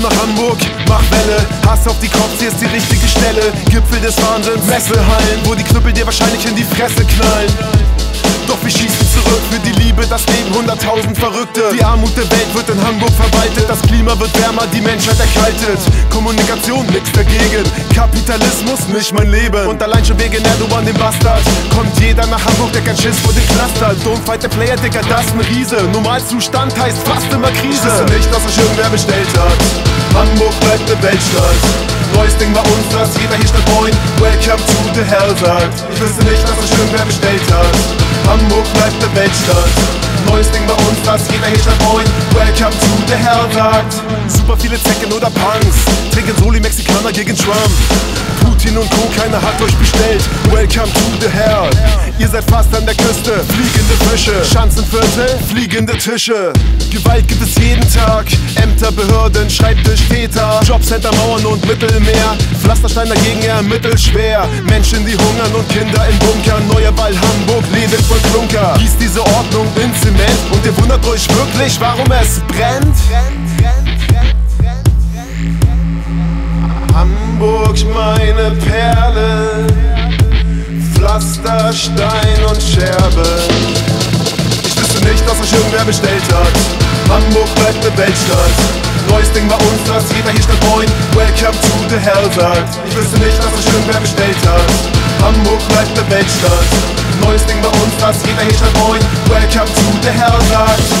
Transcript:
komm nach Hamburg, mach Welle. Hass auf die Kopf, hier ist die richtige Stelle. Gipfel des Wahnsinns, Messehallen, wo die Knüppel dir wahrscheinlich in die Fresse knallen. Doch wir schießen für die Liebe, das Leben hunderttausend Verrückte. Die Armut der Welt wird in Hamburg verwaltet, das Klima wird wärmer, die Menschheit erkaltet. Kommunikation, nix dagegen. Kapitalismus, nicht mein Leben. Und allein schon wegen Erdogan, dem Bastard, kommt jeder nach Hamburg, der kein Schiss vor Knast hat. Don't fight the player, Digga, das ein Riese. Normalzustand heißt fast immer Krise. Ich wüsste nicht, dass euch irgendwer bestellt hat. Hamburg bleibt eine Weltstadt. Neues Ding bei uns, dass jeder hier statt Moin Welcome to the Hell sagt Ich wüsste nicht, dass euch irgendwer bestellt hat Hamburg bleibt eine Weltstadt Neues Ding bei uns, dass jeder hier Moin Welcome to the Hell sagt. Super viele Zecken oder Punks. Trinken Soli Mexikaner gegen Trump. Putin und Co. keiner hat euch bestellt. Welcome to the Hell. Ihr seid fast an der Küste. Fliegende Fische. Schanzenviertel, fliegende Tische. Gewalt gibt es jeden Tag. Ämter, Behörden, Schreibtisch, Täter. Jobcenter, Mauern und Mittelmeer. Pflasterstein dagegen eher mittelschwer. Menschen, die hungern und Kinder in Bunkern Neuer Ball Hamburg, Leben voll Klunker. Gießt diese Ordnung ihr wundert euch wirklich, warum es brennt? Hamburg, meine Perle. Pflaster, Stein und Scherbe. Ich wüsste nicht, dass euch irgendwer bestellt hat. Hamburg bleibt eine Weltstadt. Neues Ding bei uns, dass jeder hier statt Moin Welcome to the Hell sagt Ich wüsste nicht, dass euch irgendwer bestellt hat. Hamburg bleibt eine Weltstadt Neues Ding bei uns, dass jeder statt Moin Welcome to the Hell sagt